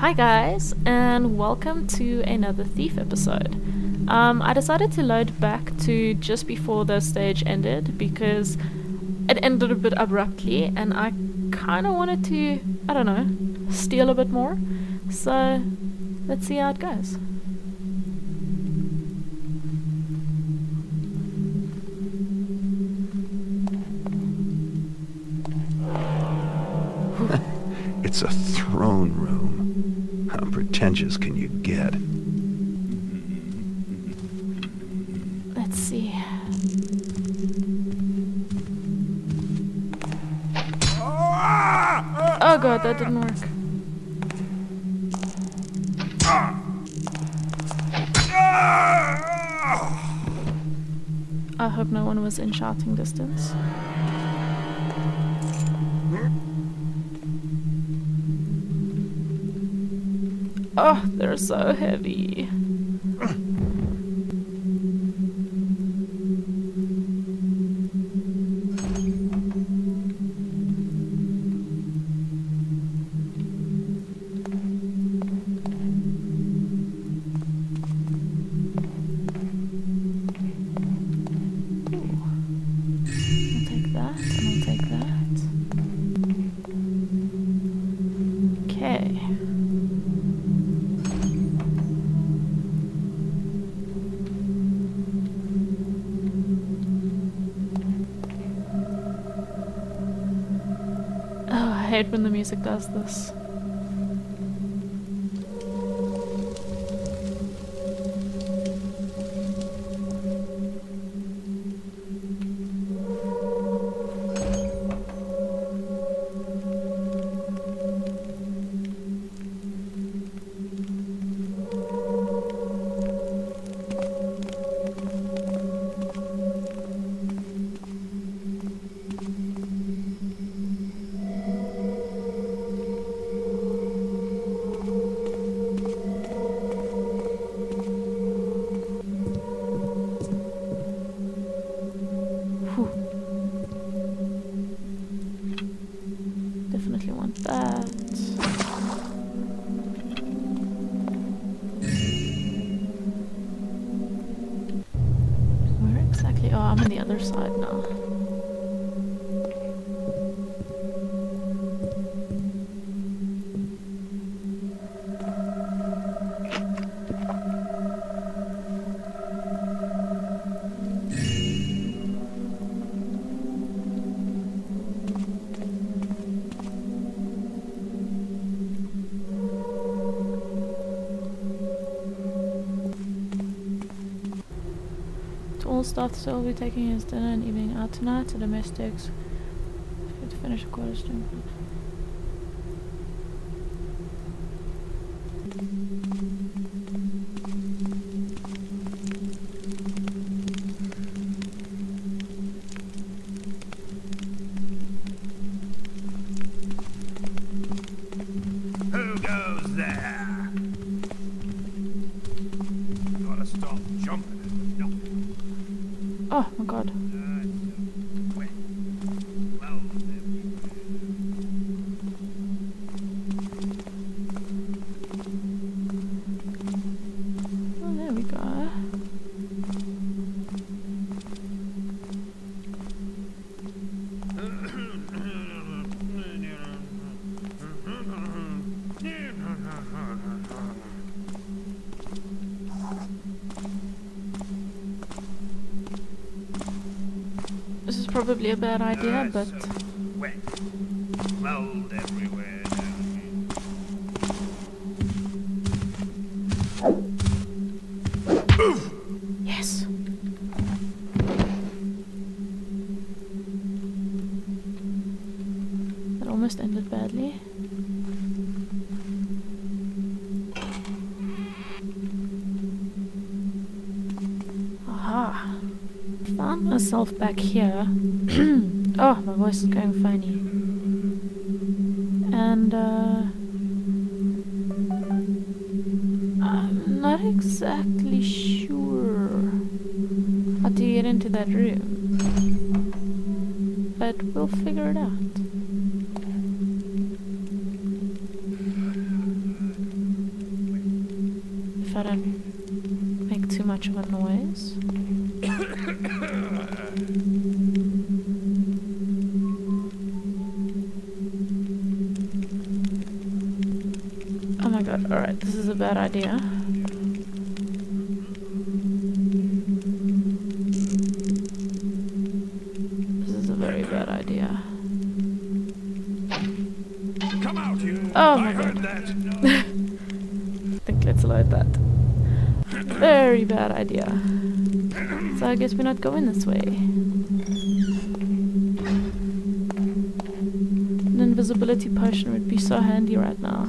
Hi guys, and welcome to another Thief episode. Um, I decided to load back to just before the stage ended because it ended a bit abruptly and I kind of wanted to, I don't know, steal a bit more. So, let's see how it goes. It's a throne room. How pretentious can you get? Let's see. Oh god, that didn't work. I hope no one was in shouting distance. Oh, they're so heavy. Hate when the music does this. Staff, the will be taking his dinner and evening out tonight to domestics. To finish a quarter. Who goes there? Gotta stop jumping. No. Oh my god. Wait. Well, Oh, there we go. This is probably a bad idea, but wet. Cloud everywhere. yes. That almost ended badly. Aha. Found myself back here. Voice is going funny. And, uh. I'm not exactly sure how to get into that room. But we'll figure it out. if I don't make too much of a noise. Alright, this is a bad idea. This is a very bad idea. Come out, you. Oh I my heard God. I think let's load that. Very bad idea. So I guess we're not going this way. An invisibility potion would be so handy right now.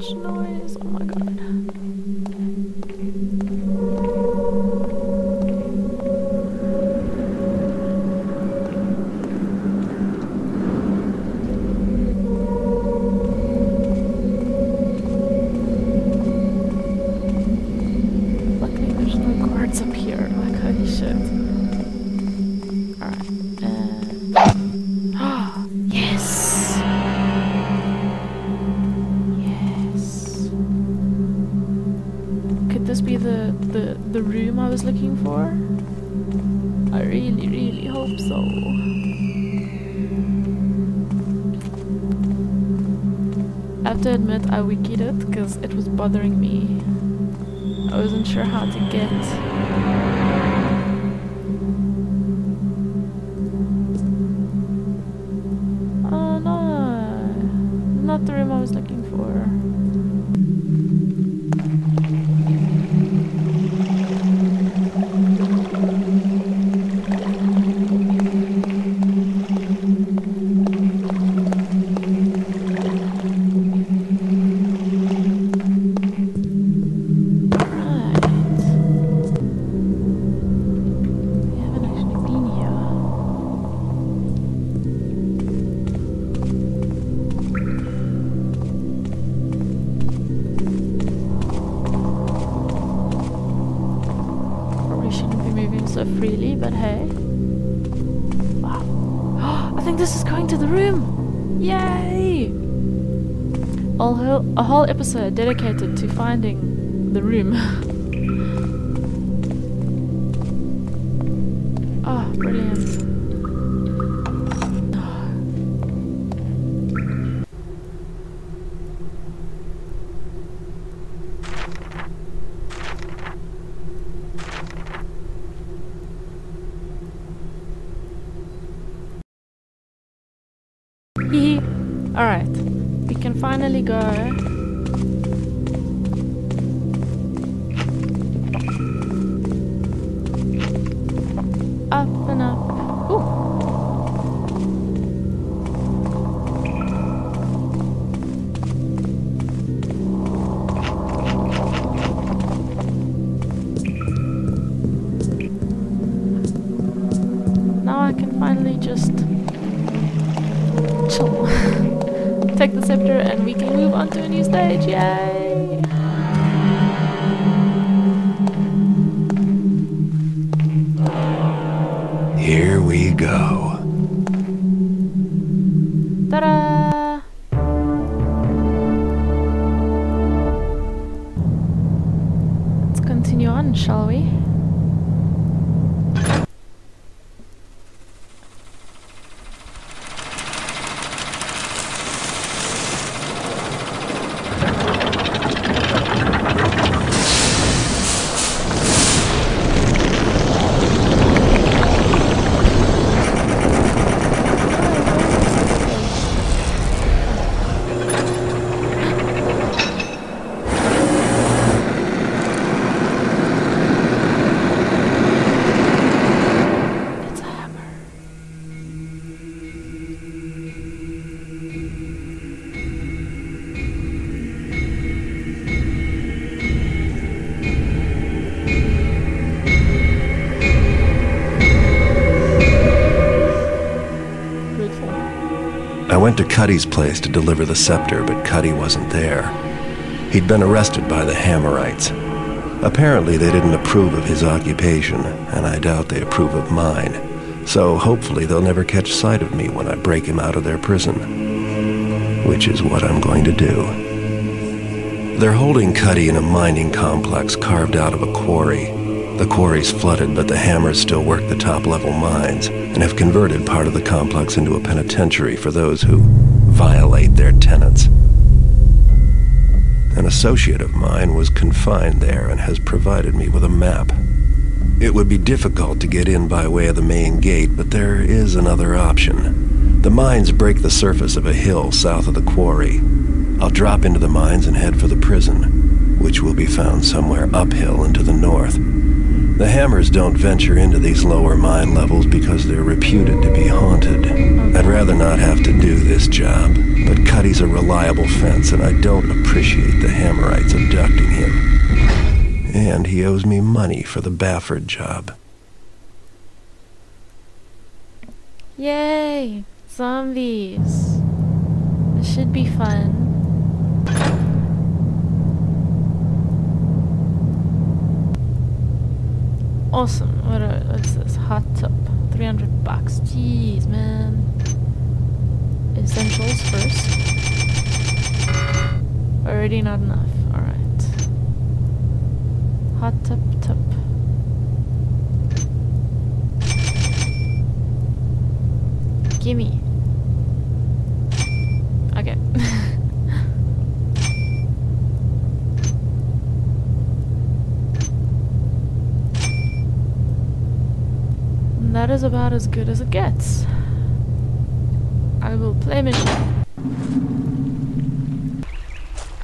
Much noise. Be the, the, the room I was looking for? I really, really hope so. I have to admit, I wikied it because it was bothering me. I wasn't sure how to get. Hay. Wow. I think this is going to the room! Yay! A whole, a whole episode dedicated to finding the room. Ah, brilliant. Alright, we can finally go. Take the scepter and we can move on to a new stage. Yay! Here we go. Ta-da! To Cutty's place to deliver the scepter, but Cutty wasn't there. He'd been arrested by the Hammerites. Apparently, they didn't approve of his occupation, and I doubt they approve of mine. So hopefully, they'll never catch sight of me when I break him out of their prison. Which is what I'm going to do. They're holding Cutty in a mining complex carved out of a quarry. The quarry's flooded, but the Hammers still work the top level mines and have converted part of the complex into a penitentiary for those who violate their tenets. An associate of mine was confined there and has provided me with a map. It would be difficult to get in by way of the main gate, but there is another option. The mines break the surface of a hill south of the quarry. I'll drop into the mines and head for the prison, which will be found somewhere uphill and to the north. The Hammers don't venture into these lower mine levels because they're reputed to be haunted. I'd rather not have to do this job, but Cutty's a reliable fence and I don't appreciate the Hammerites abducting him. And he owes me money for the Bafford job. Yay! Zombies. This should be fun. Awesome. What's this? Hot tub. 300 bucks. Jeez, man. Essentials first. Already not enough. Alright. Hot tub tub. Gimme. Okay. And that is about as good as it gets. I will play mission.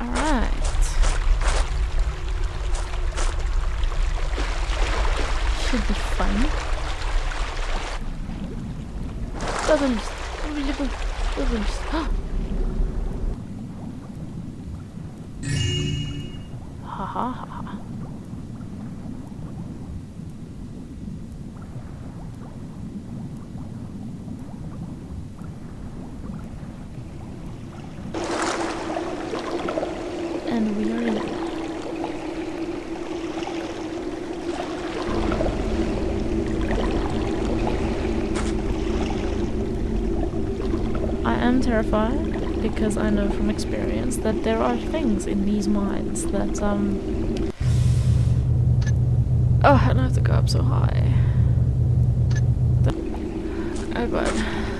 Alright. Should be fun. Bubbles. Bubbles. Bubbles. and. I am terrified because I know from experience that there are things in these mines that um Oh, I don't have to go up so high. Oh god.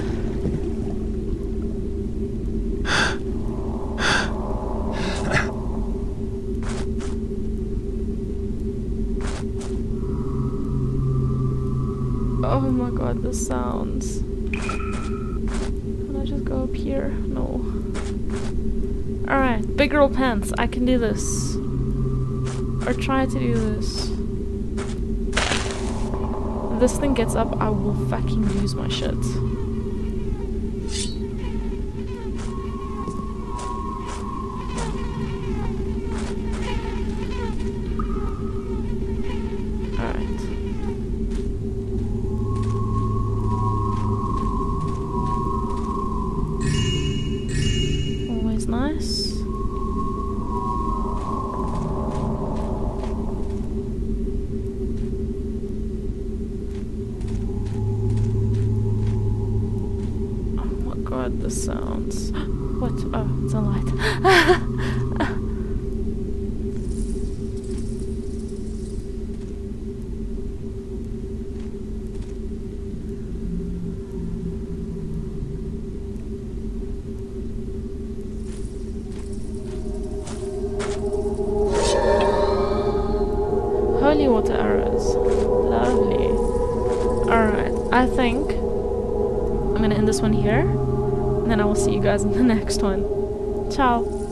God, the sounds. Can I just go up here? No. Alright, big girl pants. I can do this. Or try to do this. If this thing gets up, I will fucking lose my shit. The sounds. What? Oh, it's a light. guys in the next one. Ciao.